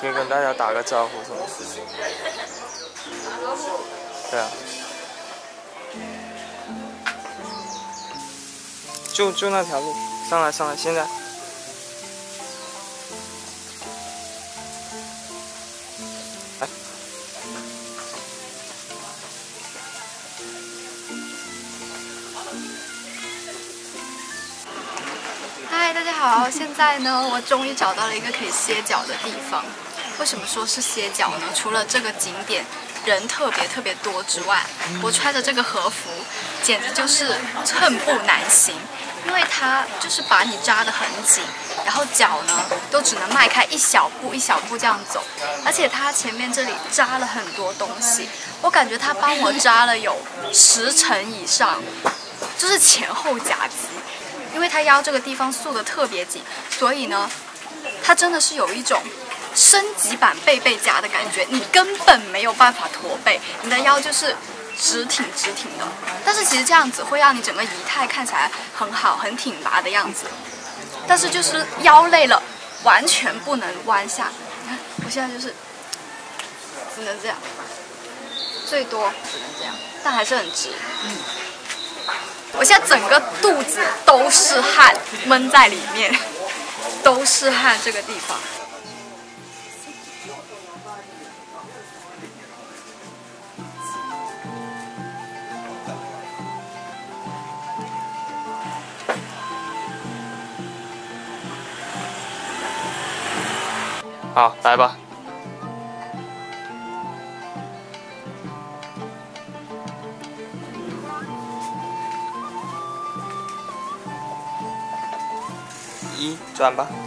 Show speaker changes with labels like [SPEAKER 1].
[SPEAKER 1] 可以跟大家打个招呼是吗？对啊。就就那条路，上来上来，现在。
[SPEAKER 2] 大家好！现在呢，我终于找到了一个可以歇脚的地方。为什么说是歇脚呢？除了这个景点人特别特别多之外，我穿着这个和服，简直就是寸步难行。因为它就是把你扎得很紧，然后脚呢都只能迈开一小步一小步这样走，而且它前面这里扎了很多东西，我感觉它帮我扎了有十层以上，就是前后夹击，腰这个地方束得特别紧，所以呢，它真的是有一种升级版背背夹的感觉，你根本没有办法驼背，你的腰就是。直挺直挺的，但是其实这样子会让你整个仪态看起来很好，很挺拔的样子。但是就是腰累了，完全不能弯下。你 看我现在就是只能这样，最多只能这样，但还是很直。嗯我现在整个肚子都是汗，闷在里面，都是汗这个地方。
[SPEAKER 1] 好，来吧。转吧。